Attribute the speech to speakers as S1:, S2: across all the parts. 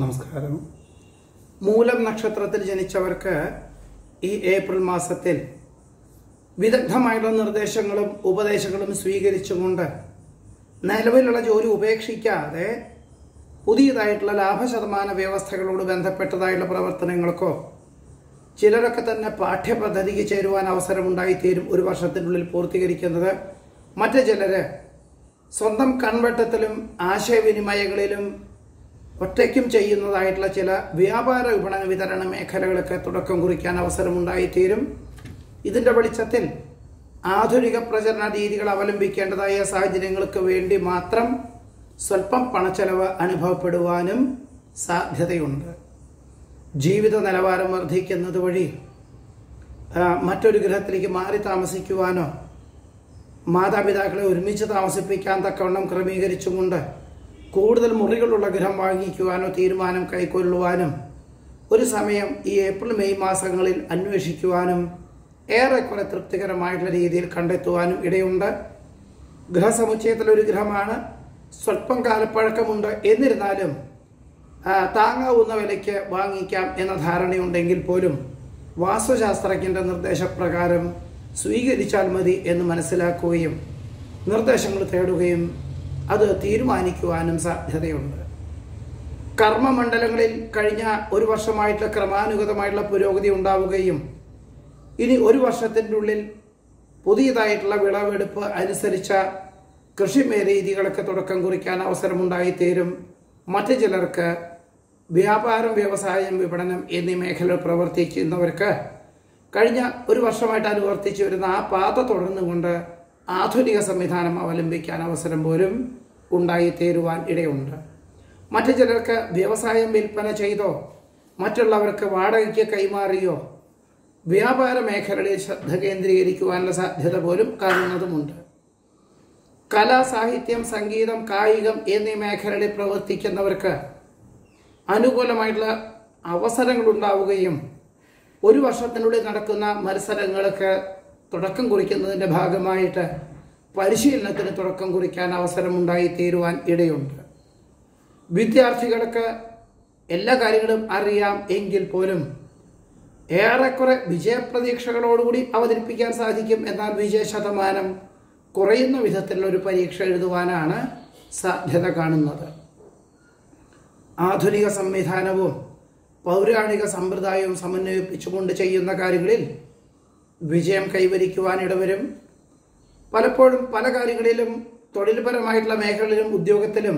S1: നമസ്കാരം. മൂലം നക്ഷത്രത്തിൽ ജനിച്ചവർക്ക് ഈ ഏപ്രിൽ മാസത്തിൽ വിദഗ്ധമായിട്ടുള്ള നിർദ്ദേശങ്ങളും ഉപദേശങ്ങളും സ്വീകരിച്ചുകൊണ്ട് നിലവിലുള്ള ജോലി ഉപേക്ഷിക്കാതെ പുതിയതായിട്ടുള്ള ലാഭശതമാന വ്യവസ്ഥകളോട് ബന്ധപ്പെട്ടതായിട്ടുള്ള പ്രവർത്തനങ്ങൾക്കോ ചിലരൊക്കെ തന്നെ പാഠ്യപദ്ധതിക്ക് ചേരുവാൻ അവസരമുണ്ടായിത്തീരും ഒരു വർഷത്തിനുള്ളിൽ പൂർത്തീകരിക്കുന്നത്. മറ്റു ചിലര് സ്വന്തം കൺവെട്ടത്തിലും ആശയവിനിമയങ്ങളിലും ഒറ്റയ്ക്കും ചെയ്യുന്നതായിട്ടുള്ള ചില വ്യാപാര വിപണന വിതരണ മേഖലകളൊക്കെ തുടക്കം കുറിക്കാൻ അവസരമുണ്ടായിത്തീരും. ഇതിന്റെ വെളിച്ചത്തിൽ ആധുനിക പ്രചരണ രീതികൾ അവലംബിക്കേണ്ടതായ സാഹചര്യങ്ങൾക്ക് വേണ്ടി മാത്രം സ്വല്പം പണച്ചെലവ് അനുഭവപ്പെടുവാനും സാധ്യതയുണ്ട്. ജീവിത നിലവാരം വർദ്ധിക്കുന്നത് വഴി മറ്റൊരു ഗ്രഹത്തിലേക്ക് മാറി താമസിക്കുവാനോ മാതാപിതാക്കളെ ഒരുമിച്ച് താമസിപ്പിക്കാൻ തക്കവണ്ണം ക്രമീകരിച്ചുകൊണ്ട് കൂടുതൽ മുറികളുള്ള ഗൃഹം വാങ്ങിക്കുവാനോ തീരുമാനം കൈക്കൊള്ളുവാനും ഒരു സമയം ഈ ഏപ്രിൽ മെയ് മാസങ്ങളിൽ അന്വേഷിക്കുവാനും ഏറെക്കുറെ തൃപ്തികരമായിട്ടുള്ള രീതിയിൽ കണ്ടെത്തുവാനും ഇടയുണ്ട്. ഗ്രഹസമുച്ചയത്തിലൊരു ഗ്രഹമാണ് സ്വല്പം കാലപ്പഴക്കമുണ്ട്. എന്നിരുന്നാലും താങ്ങാവുന്ന വിലയ്ക്ക് വാങ്ങിക്കാം എന്ന ധാരണയുണ്ടെങ്കിൽ പോലും വാസ്തുശാസ്ത്രജ്ഞന്റെ നിർദ്ദേശപ്രകാരം സ്വീകരിച്ചാൽ മതി എന്ന് മനസ്സിലാക്കുകയും നിർദ്ദേശങ്ങൾ തേടുകയും അത് തീരുമാനിക്കുവാനും സാധ്യതയുണ്ട്. കർമ്മമണ്ഡലങ്ങളിൽ കഴിഞ്ഞ ഒരു വർഷമായിട്ടുള്ള ക്രമാനുഗതമായിട്ടുള്ള പുരോഗതി ഉണ്ടാവുകയും ഇനി ഒരു വർഷത്തിന്റെ ഉള്ളിൽ പുതിയതായിട്ടുള്ള വിളവെടുപ്പ് അനുസരിച്ച കൃഷി രീതികളൊക്കെ തുടക്കം കുറിക്കാൻ അവസരമുണ്ടായിത്തീരും. മറ്റു ചിലർക്ക് വ്യാപാരം വ്യവസായം വിപണനം എന്നീ മേഖലയിൽ പ്രവർത്തിക്കുന്നവർക്ക് കഴിഞ്ഞ ഒരു വർഷമായിട്ട് അനുവർത്തിച്ചു വരുന്ന ആ പാത തുടർന്നുകൊണ്ട് ആധുനിക സംവിധാനം അവലംബിക്കാൻ അവസരം പോലും ഉണ്ടായിത്തീരുവാൻ ഇടയുണ്ട്. മറ്റു ചിലർക്ക് വ്യവസായം വിൽപ്പന ചെയ്തോ മറ്റുള്ളവർക്ക് വാടകയ്ക്ക് കൈമാറിയോ വ്യാപാര മേഖലകളിൽ ശ്രദ്ധ കേന്ദ്രീകരിക്കുവാനുള്ള സാധ്യത പോലും കാണുന്നതുമുണ്ട്. കല സാഹിത്യം സംഗീതം കായികം എന്നീ മേഖലകളിൽ പ്രവർത്തിക്കുന്നവർക്ക് അനുകൂലമായിട്ടുള്ള അവസരങ്ങൾ ഉണ്ടാവുകയും ഒരു വർഷത്തിനുള്ളിൽ നടക്കുന്ന മത്സരങ്ങൾക്ക് തുടക്കം കുറിക്കുന്നതിന്റെ ഭാഗമായിട്ട് പരിശീലനത്തിന് തുടക്കം കുറിക്കാൻ അവസരമുണ്ടായി തീരുവാൻ ഇടയുണ്ട്. വിദ്യാർത്ഥികൾക്ക് എല്ലാ കാര്യങ്ങളും അറിയാം എങ്കിൽ പോലും ഏറെക്കുറെ വിജയപ്രതീക്ഷകളോടുകൂടി അവതരിപ്പിക്കാൻ സാധിക്കും എന്നാൽ വിജയ ശതമാനം കുറയുന്ന വിധത്തിലുള്ള ഒരു പരീക്ഷ എഴുതുവാനാണ് സാധ്യത കാണുന്നത്. ആധുനിക സംവിധാനവും പൗരാണിക സമ്പ്രദായവും സമന്വയിപ്പിച്ചുകൊണ്ട് ചെയ്യുന്ന കാര്യങ്ങളിൽ വിജയം കൈവരിക്കുവാൻ ഇടവരും. പലപ്പോഴും പല കാര്യങ്ങളിലും തൊഴിൽപരമായിട്ടുള്ള മേഖലയിലും ഉദ്യോഗത്തിലും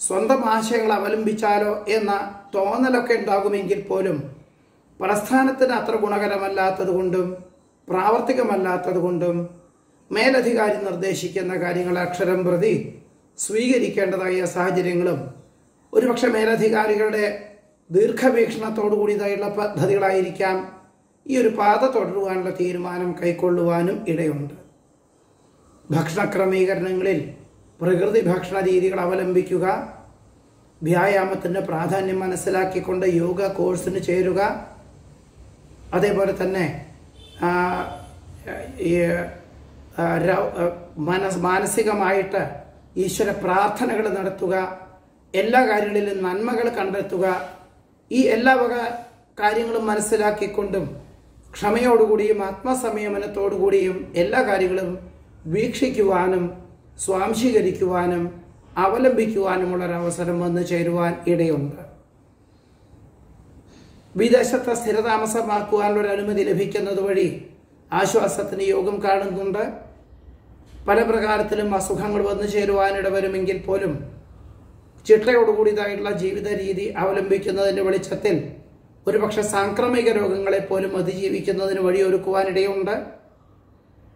S1: സ്വന്തം ആശയങ്ങൾ അവലംബിച്ചാലോ എന്ന തോന്നലൊക്കെ ഉണ്ടാകുമെങ്കിൽ പോലും പ്രസ്ഥാനത്തിന് അത്ര ഗുണകരമല്ലാത്തത് കൊണ്ടും പ്രാവർത്തികമല്ലാത്തത് കൊണ്ടും മേലധികാരി നിർദ്ദേശിക്കുന്ന കാര്യങ്ങൾ അക്ഷരം പ്രതി സ്വീകരിക്കേണ്ടതായ സാഹചര്യങ്ങളും ഒരുപക്ഷെ മേലധികാരികളുടെ ദീർഘവീക്ഷണത്തോടു കൂടിയതായുള്ള പദ്ധതികളായിരിക്കാം ഈ ഒരു പാത തുടരുവാനുള്ള തീരുമാനം കൈക്കൊള്ളുവാനും ഇടയുണ്ട്. ഭക്ഷണ ക്രമീകരണങ്ങളിൽ പ്രകൃതി ഭക്ഷണ രീതികൾ അവലംബിക്കുക വ്യായാമത്തിന്റെ പ്രാധാന്യം മനസ്സിലാക്കിക്കൊണ്ട് യോഗ കോഴ്സിന് ചേരുക അതേപോലെ തന്നെ ഈ മനസ് മാനസികമായിട്ട് ഈശ്വര പ്രാർത്ഥനകൾ നടത്തുക എല്ലാ കാര്യങ്ങളിലും നന്മകൾ കണ്ടെത്തുക ഈ എല്ലാ വക കാര്യങ്ങളും മനസ്സിലാക്കിക്കൊണ്ടും ക്ഷമയോടുകൂടിയും ആത്മസംയമനത്തോടുകൂടിയും എല്ലാ കാര്യങ്ങളും വീക്ഷിക്കുവാനും സ്വാംശീകരിക്കുവാനും അവലംബിക്കുവാനുമുള്ള ഒരു അവസരം വന്നു ചേരുവാൻ ഇടയുണ്ട്. വിദേശത്ത് സ്ഥിരതാമസമാക്കുവാനുള്ള അനുമതി ലഭിക്കുന്നത് വഴി ആശ്വാസത്തിന് യോഗം കാണുന്നുണ്ട്. പല പ്രകാരത്തിലും അസുഖങ്ങൾ വന്നു ചേരുവാനിട വരുമെങ്കിൽ പോലും ചിട്ടയോടുകൂടിയതായിട്ടുള്ള ജീവിത രീതി അവലംബിക്കുന്നതിന്റെ വെളിച്ചത്തിൽ ഒരുപക്ഷെ സാംക്രമിക രോഗങ്ങളെ പോലും അതിജീവിക്കുന്നതിന് വഴിയൊരുക്കുവാനിടയുണ്ട്.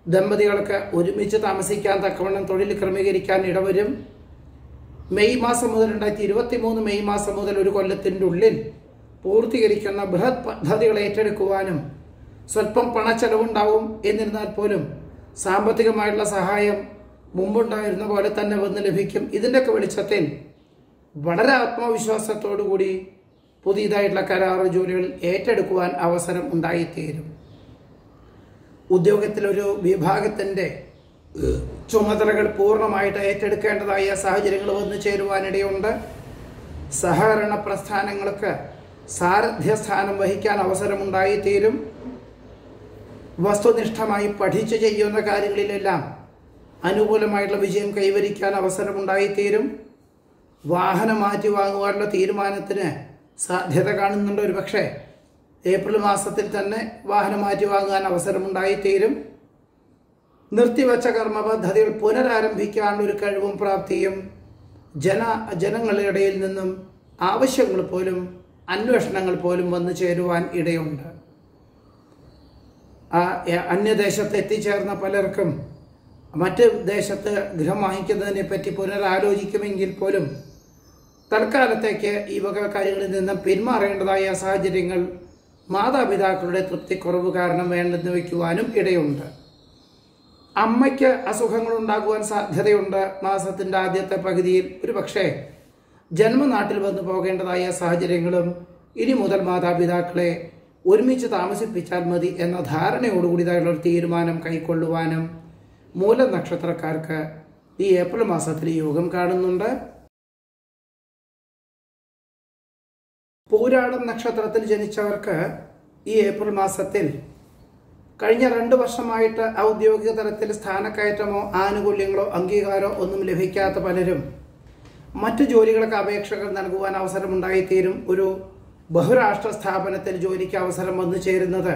S1: ദമ്പതികൾക്ക് ഒരുമിച്ച് താമസിക്കാൻ തക്കവണ്ണം തൊഴിൽ ക്രമീകരിക്കാൻ ഇടവരും. മെയ് മാസം മുതൽ രണ്ടായിരത്തി ഇരുപത്തി മൂന്ന് മെയ് മാസം മുതൽ ഒരു കൊല്ലത്തിന്റെ ഉള്ളിൽ പൂർത്തീകരിക്കുന്ന ബൃഹത് പദ്ധതികൾ ഏറ്റെടുക്കുവാനും സ്വല്പം പണച്ചെലവുണ്ടാവും എന്നിരുന്നാൽ പോലും സാമ്പത്തികമായിട്ടുള്ള സഹായം മുമ്പുണ്ടായിരുന്ന പോലെ തന്നെ വന്ന് ലഭിക്കും. ഇതിന്റെയൊക്കെ വെളിച്ചത്തിൽ വളരെ ആത്മവിശ്വാസത്തോടു കൂടി പുതിയതായിട്ടുള്ള കരാറ് ജോലികൾ ഏറ്റെടുക്കുവാൻ അവസരം ഉണ്ടായിത്തീരും. ഉദ്യോഗത്തിലൊരു വിഭാഗത്തിന്റെ ചുമതലകൾ പൂർണമായിട്ട് ഏറ്റെടുക്കേണ്ടതായ സാഹചര്യങ്ങൾ വന്നു ചേരുവാനിടയുണ്ട്. സഹകരണ പ്രസ്ഥാനങ്ങൾക്ക് സാരഥ്യസ്ഥാനം വഹിക്കാൻ അവസരമുണ്ടായിത്തീരും. വസ്തുനിഷ്ഠമായി പഠിച്ചു ചെയ്യുന്ന കാര്യങ്ങളിലെല്ലാം അനുകൂലമായിട്ടുള്ള വിജയം കൈവരിക്കാൻ അവസരമുണ്ടായിത്തീരും. വാഹനം മാറ്റി വാങ്ങുവാനുള്ള തീരുമാനത്തിന് സാധ്യത കാണുന്നുണ്ട് ഒരു പക്ഷേ. ഏപ്രിൽ മാസത്തിൽ തന്നെ വാഹനം മാറ്റി വാങ്ങാൻ അവസരമുണ്ടായിത്തീരും. നിർത്തിവച്ച കർമ്മ പദ്ധതികൾ പുനരാരംഭിക്കാനുള്ള ഒരു കഴിവും പ്രാപ്തിയും ജന ജനങ്ങളുടെ ഇടയിൽ നിന്നും ആവശ്യങ്ങൾ പോലും അന്വേഷണങ്ങൾ പോലും വന്നു ചേരുവാൻ ഇടയുണ്ട്. ആ അന്യദേശത്ത് എത്തിച്ചേർന്ന പലർക്കും മറ്റ് ദേശത്ത് ഗൃഹം വാങ്ങിക്കുന്നതിനെ പറ്റി പുനരാലോചിക്കുമെങ്കിൽ പോലും തൽക്കാലത്തേക്ക് ഈ വക കാര്യങ്ങളിൽ നിന്നും പിന്മാറേണ്ടതായ സാഹചര്യങ്ങൾ മാതാപിതാക്കളുടെ തൃപ്തിക്കുറവ് കാരണം വേണ്ടെന്ന് വയ്ക്കുവാനും ഇടയുണ്ട്. അമ്മയ്ക്ക് അസുഖങ്ങൾ ഉണ്ടാകുവാൻ സാധ്യതയുണ്ട്. മാസത്തിന്റെ ആദ്യത്തെ പകുതിയിൽ ഒരു പക്ഷേ ജന്മനാട്ടിൽ വന്നു പോകേണ്ടതായ സാഹചര്യങ്ങളും ഇനി മുതൽ മാതാപിതാക്കളെ ഒരുമിച്ച് താമസിപ്പിച്ചാൽ മതി എന്ന ധാരണയോടുകൂടിയതായുള്ള ഒരു തീരുമാനം കൈക്കൊള്ളുവാനും മൂലനക്ഷത്രക്കാർക്ക് ഈ ഏപ്രിൽ മാസത്തിൽ യോഗം കാണുന്നുണ്ട്. പൂരാടം നക്ഷത്രത്തിൽ ജനിച്ചവർക്ക് ഈ ഏപ്രിൽ മാസത്തിൽ കഴിഞ്ഞ രണ്ട് വർഷമായിട്ട് ഔദ്യോഗിക തലത്തിൽ സ്ഥാനക്കയറ്റമോ ആനുകൂല്യങ്ങളോ അംഗീകാരമോ ഒന്നും ലഭിക്കാത്ത പലരും മറ്റു ജോലികൾക്ക് അപേക്ഷകൾ നൽകുവാൻ അവസരമുണ്ടായിത്തീരും. ഒരു ബഹുരാഷ്ട്ര സ്ഥാപനത്തിൽ ജോലിക്ക് അവസരം വന്നു ചേരുന്നത്.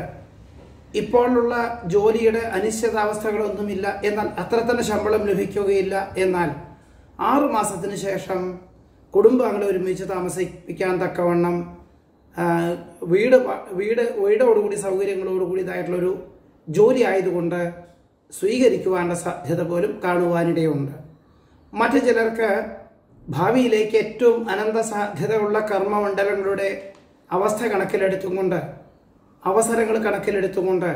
S1: ഇപ്പോഴുള്ള ജോലിയുടെ അനിശ്ചിതാവസ്ഥകളൊന്നുമില്ല. എന്നാൽ അത്ര തന്നെ ശമ്പളം ലഭിക്കുകയില്ല. എന്നാൽ ആറു മാസത്തിന് ശേഷം കുടുംബാംഗങ്ങളെ ഒരുമിച്ച് താമസിപ്പിക്കാൻ തക്കവണ്ണം വീട് വീട് വീടോടുകൂടി സൗകര്യങ്ങളോടുകൂടിയതായിട്ടുള്ളൊരു ജോലി ആയതുകൊണ്ട് സ്വീകരിക്കുവാനുള്ള സാധ്യത പോലും കാണുവാനിടയുണ്ട്. മറ്റു ചിലർക്ക് ഭാവിയിലേക്ക് ഏറ്റവും അനന്ത സാധ്യതയുള്ള കർമ്മമണ്ഡലങ്ങളുടെ അവസ്ഥ കണക്കിലെടുത്തുകൊണ്ട് അവസരങ്ങൾ കണക്കിലെടുത്തുകൊണ്ട്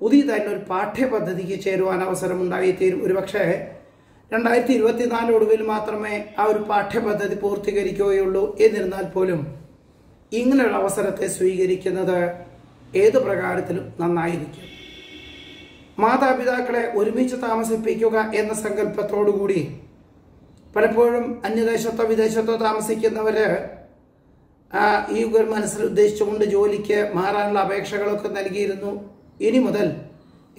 S1: പുതിയതായിട്ടുള്ള ഒരു പാഠ്യപദ്ധതിക്ക് ചേരുവാൻ അവസരമുണ്ടായിത്തീരും. ഒരുപക്ഷെ രണ്ടായിരത്തി ഇരുപത്തിനാല് ഒടുവിൽ മാത്രമേ ആ ഒരു പാഠ്യപദ്ധതി പൂർത്തീകരിക്കുകയുള്ളൂ എന്നിരുന്നാൽ പോലും ഇങ്ങനെയുള്ള അവസരത്തെ സ്വീകരിക്കുന്നത് ഏതു പ്രകാരത്തിലും നന്നായിരിക്കും. മാതാപിതാക്കളെ ഒരുമിച്ച് താമസിപ്പിക്കുക എന്ന സങ്കല്പത്തോടുകൂടി പലപ്പോഴും അന്യദേശത്തോ വിദേശത്തോ താമസിക്കുന്നവര് ഈ മനസ്സിൽ ഉദ്ദേശിച്ചുകൊണ്ട് ജോലിക്ക് മാറാനുള്ള അപേക്ഷകളൊക്കെ നൽകിയിരുന്നു. ഇനി മുതൽ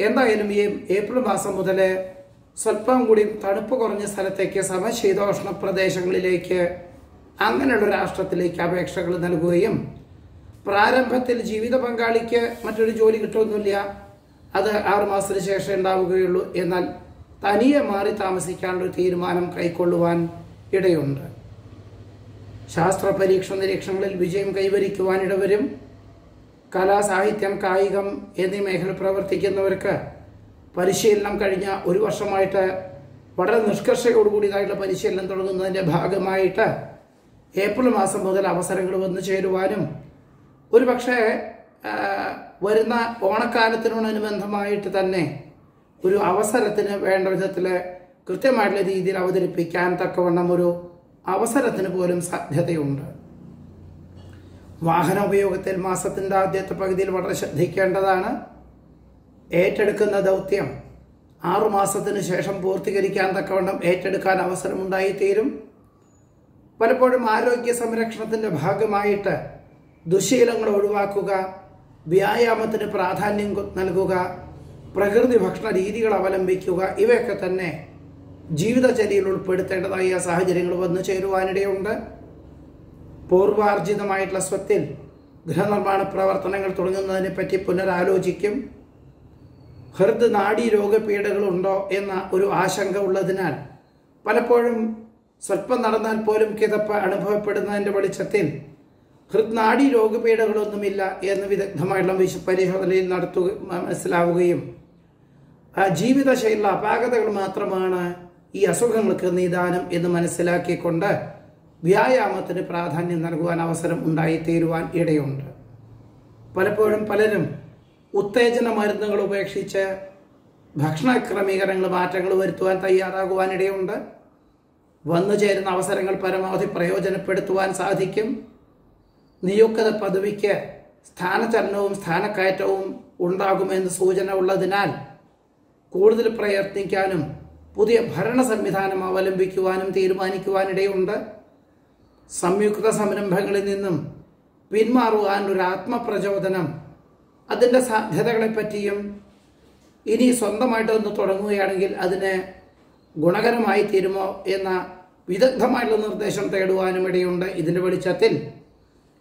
S1: എന്തായാലും ഈ ഏപ്രിൽ മാസം മുതൽ സ്വല്പം കൂടി തണുപ്പ് കുറഞ്ഞ സ്ഥലത്തേക്ക് സമശീതോഷ്ണ പ്രദേശങ്ങളിലേക്ക് അങ്ങനെയുള്ള രാഷ്ട്രത്തിലേക്ക് അപേക്ഷകൾ നൽകുകയും പ്രാരംഭത്തിൽ ജീവിത പങ്കാളിക്ക് മറ്റൊരു ജോലി കിട്ടുമൊന്നുമില്ല അത് ആറുമാസത്തിന് ശേഷം ഉണ്ടാവുകയുള്ളൂ. എന്നാൽ തനിയെ മാറി താമസിക്കാനുള്ള തീരുമാനം കൈക്കൊള്ളുവാൻ ഇടയുണ്ട്. ശാസ്ത്ര പരീക്ഷ നിരീക്ഷണങ്ങളിൽ വിജയം കൈവരിക്കുവാൻ ഇടവരും കലാ സാഹിത്യം കായികം എന്നീ മേഖല പ്രവർത്തിക്കുന്നവർക്ക് പരിശീലനം കഴിഞ്ഞ ഒരു വർഷമായിട്ട് വളരെ നിഷ്കർഷയോടുകൂടിയതായിട്ടുള്ള പരിശീലനം തുടങ്ങുന്നതിന്റെ ഭാഗമായിട്ട് ഏപ്രിൽ മാസം മുതൽ അവസരങ്ങൾ വന്നു ചേരുവാനും ഒരു പക്ഷേ ആ, വരുന്ന ഓണക്കാലത്തിനോടനുബന്ധമായിട്ട് തന്നെ ഒരു അവസരത്തിന് വേണ്ട വിധത്തിൽ കൃത്യമായിട്ടുള്ള രീതിയിൽ അവതരിപ്പിക്കാൻ തക്കവണ്ണം ഒരു അവസരത്തിന് പോലും സാധ്യതയുണ്ട്. വാഹന ഉപയോഗത്തിൽ മാസത്തിന്റെ ആദ്യത്തെ പകുതിയിൽ വളരെ ശ്രദ്ധിക്കേണ്ടതാണ്. ഏറ്റെടുക്കുന്ന ദൗത്യം ആറുമാസത്തിന് ശേഷം പൂർത്തീകരിക്കാൻ തക്കവണ്ണം ഏറ്റെടുക്കാൻ അവസരമുണ്ടായിത്തീരും. പലപ്പോഴും ആരോഗ്യ സംരക്ഷണത്തിന്റെ ഭാഗമായിട്ട് ദുശീലങ്ങൾ ഒഴിവാക്കുക വ്യായാമത്തിന് പ്രാധാന്യം നൽകുക പ്രകൃതി ഭക്ഷണ രീതികൾ അവലംബിക്കുക ഇവയൊക്കെ തന്നെ ജീവിതചര്യയിൽ ഉൾപ്പെടുത്തേണ്ടതായ സാഹചര്യങ്ങൾ വന്നു ചേരുവാനിടയുണ്ട്. പൂർവാർജിതമായിട്ടുള്ള സ്വത്തിൽ ഗൃഹനിർമ്മാണ പ്രവർത്തനങ്ങൾ തുടങ്ങുന്നതിനെപ്പറ്റി പുനരാലോചിക്കും. ഹൃദ് നാഡീ രോഗപീഠകളുണ്ടോ എന്ന ഒരു ആശങ്ക ഉള്ളതിനാൽ പലപ്പോഴും സ്വല്പം നടന്നാൽ പോലും കിതപ്പ് അനുഭവപ്പെടുന്നതിന്റെ വെളിച്ചത്തിൽ ഹൃദ്നാഡി രോഗപീഠകളൊന്നുമില്ല എന്ന് വിദഗ്ധമായിട്ടുള്ള വിശ പരിശോധനയിൽ നടത്തുക മനസ്സിലാവുകയും ആ ജീവിതശൈലിയിലെ അപാകതകൾ മാത്രമാണ് ഈ അസുഖങ്ങൾക്ക് നിദാനം എന്ന് മനസ്സിലാക്കിക്കൊണ്ട് വ്യായാമത്തിന് പ്രാധാന്യം നൽകുവാൻ അവസരം ഉണ്ടായിത്തീരുവാൻ ഇടയുണ്ട്. പലപ്പോഴും പലരും ഉത്തേജന മരുന്നുകൾ ഉപേക്ഷിച്ച് ഭക്ഷണ ക്രമീകരണങ്ങൾ മാറ്റങ്ങൾ വരുത്തുവാൻ തയ്യാറാകുവാനിടയുണ്ട്. വന്നു ചേരുന്ന അവസരങ്ങൾ പരമാവധി പ്രയോജനപ്പെടുത്തുവാൻ സാധിക്കും. നിയുക്ത പദവിക്ക് സ്ഥാനചലനവും സ്ഥാനക്കയറ്റവും ഉണ്ടാകുമെന്ന് സൂചന ഉള്ളതിനാൽ കൂടുതൽ പ്രയത്നിക്കാനും പുതിയ ഭരണ സംവിധാനം അവലംബിക്കുവാനും തീരുമാനിക്കുവാനിടയുണ്ട്. സംയുക്ത സംരംഭങ്ങളിൽ നിന്നും പിന്മാറുവാനൊരു ആത്മപ്രചോദനം അതിന്റെ സാധ്യതകളെ പറ്റിയും ഇനി സ്വന്തമായിട്ടൊന്ന് തുടങ്ങുകയാണെങ്കിൽ അതിന് ഗുണകരമായി തീരുമോ എന്ന വിദഗ്ധമായിട്ടുള്ള നിർദ്ദേശം തേടുവാനും ഇടയുണ്ട് ഇതിന്റെ വെളിച്ചത്തിൽ.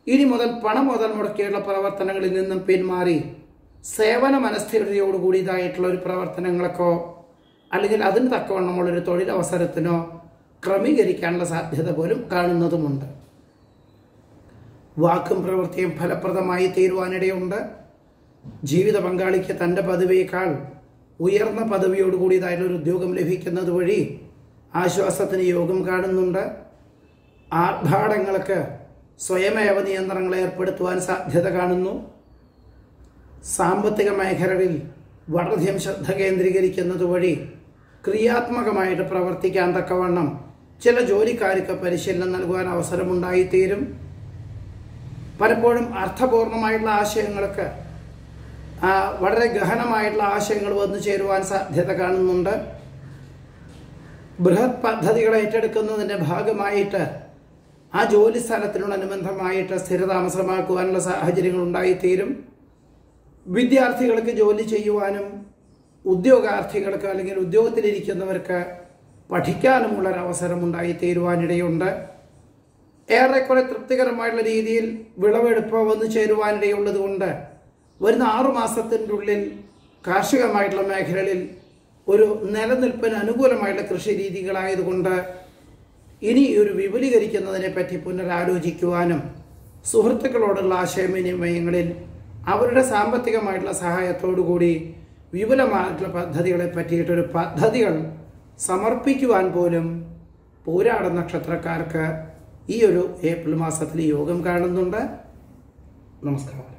S1: ഇനി മുതൽ പണം മുതൽ മുടക്കിയുള്ള പ്രവർത്തനങ്ങളിൽ നിന്നും പിന്മാറി സേവന മനസ്ഥിരതയോടുകൂടിയതായിട്ടുള്ള ഒരു പ്രവർത്തനങ്ങൾക്കോ അല്ലെങ്കിൽ അതിന് തക്കവണ്ണമുള്ളൊരു തൊഴിലവസരത്തിനോ ക്രമീകരിക്കാനുള്ള സാധ്യത പോലും കാണുന്നതുമുണ്ട്. വാക്കും പ്രവൃത്തിയും ഫലപ്രദമായി തീരുവാനിടയുണ്ട്. ജീവിത പങ്കാളിക്ക് തന്റെ പദവിയേക്കാൾ ഉയർന്ന പദവിയോടുകൂടിയതായിട്ടുള്ള ഒരു ഉദ്യോഗം ലഭിക്കുന്നത് വഴി ആശ്വാസത്തിന് യോഗം കാണുന്നുണ്ട്. ആർഭാടങ്ങൾക്ക് സ്വയമേവ നിയന്ത്രണങ്ങൾ ഏർപ്പെടുത്തുവാൻ സാധ്യത കാണുന്നു. സാമ്പത്തിക മേഖലകളിൽ വളരെയധികം ശ്രദ്ധ കേന്ദ്രീകരിക്കുന്നത് വഴി ക്രിയാത്മകമായിട്ട് പ്രവർത്തിക്കാൻ തക്കവണ്ണം ചില ജോലിക്കാർക്ക് പരിശീലനം നൽകുവാൻ അവസരമുണ്ടായിത്തീരും. പലപ്പോഴും അർത്ഥപൂർണമായിട്ടുള്ള ആശയങ്ങൾക്ക് വളരെ ഗഹനമായിട്ടുള്ള ആശയങ്ങൾ വന്നു ചേരുവാൻ സാധ്യത കാണുന്നുണ്ട്. ബൃഹത് പദ്ധതികൾ ഏറ്റെടുക്കുന്നതിന്റെ ഭാഗമായിട്ട് ആ ജോലി സ്ഥലത്തിനോടനുബന്ധമായിട്ട് സ്ഥിരതാമസമാക്കുവാനുള്ള സാഹചര്യങ്ങൾ ഉണ്ടായിത്തീരും. വിദ്യാർത്ഥികൾക്ക് ജോലി ചെയ്യുവാനും ഉദ്യോഗാർത്ഥികൾക്ക് അല്ലെങ്കിൽ ഉദ്യോഗത്തിലിരിക്കുന്നവർക്ക് പഠിക്കാനുമുള്ള ഒരു അവസരം ഉണ്ടായിത്തീരുവാനിടയുണ്ട് ഏറെക്കുറെ തൃപ്തികരമായിട്ടുള്ള രീതിയിൽ വിളവെടുപ്പ് വന്നു ചേരുവാനിടയുള്ളത് കൊണ്ട് വരുന്ന ആറു മാസത്തിന്റെ ഉള്ളിൽ കാർഷികമായിട്ടുള്ള മേഖലകളിൽ ഒരു നിലനിൽപ്പിന് അനുകൂലമായിട്ടുള്ള കൃഷി രീതികളായതുകൊണ്ട് ഇനി ഒരു വിപുലീകരിക്കുന്നതിനെ പറ്റി പുനരാലോചിക്കുവാനും സുഹൃത്തുക്കളോടുള്ള ആശയവിനിമയങ്ങളിൽ അവരുടെ സാമ്പത്തികമായിട്ടുള്ള സഹായത്തോടു കൂടി വിപുലമായിട്ടുള്ള പദ്ധതികളെ പറ്റിയിട്ടൊരു പദ്ധതികൾ സമർപ്പിക്കുവാൻ പോലും പോരാട നക്ഷത്രക്കാർക്ക് ഈ ഒരു ഏപ്രിൽ മാസത്തിൽ യോഗം കാണുന്നുണ്ട്. നമസ്കാരം.